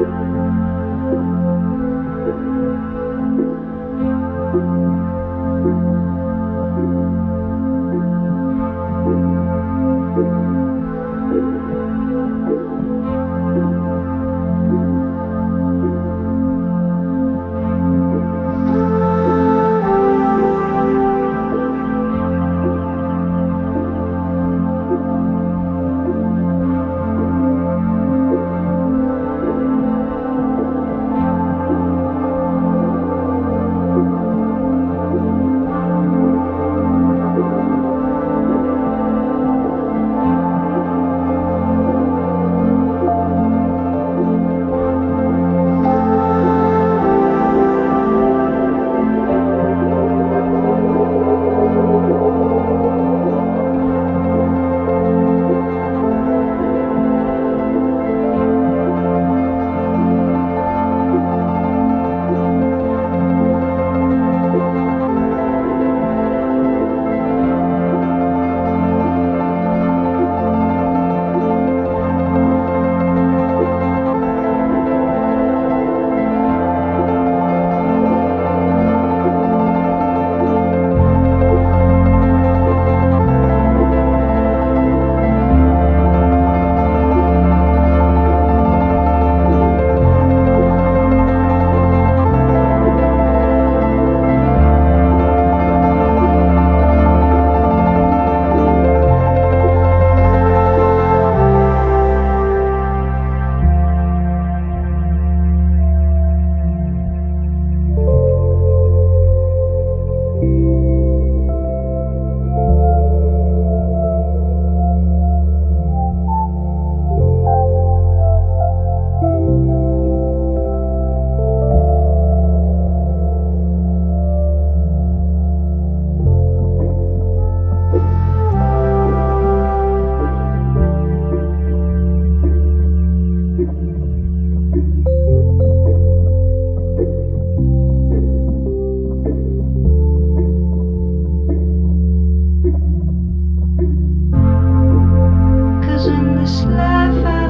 Thank in this life. I